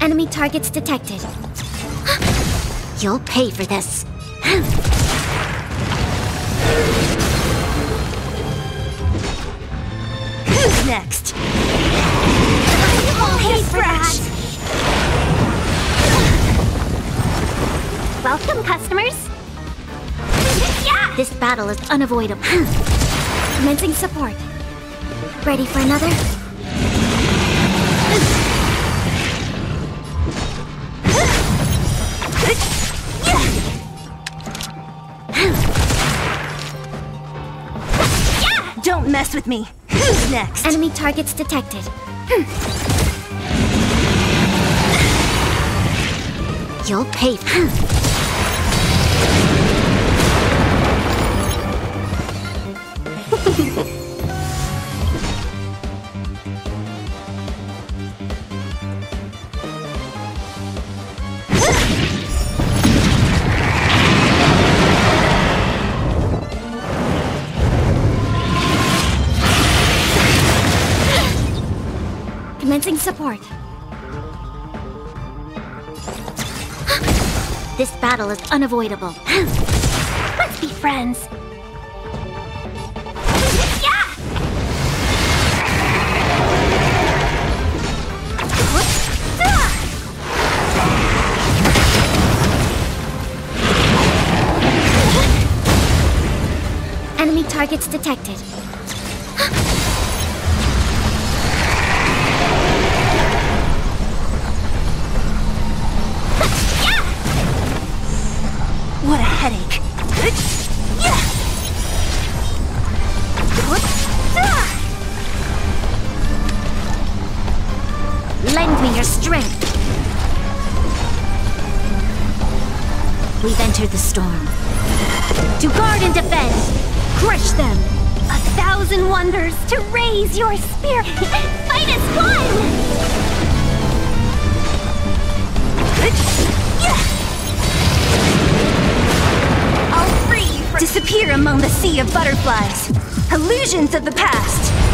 Enemy targets detected. You'll pay for this. Who's next? Hey, scratch. Welcome, customers. This battle is unavoidable. Commencing support. Ready for another? Don't mess with me. Who's next? Enemy targets detected. Hmm. You'll pay. Support. This battle is unavoidable. Let's be friends. Enemy targets detected. Lend me your strength. We've entered the storm. To guard and defend. Crush them. A thousand wonders to raise your spirit. Fight as one! Disappear among the sea of butterflies. Illusions of the past.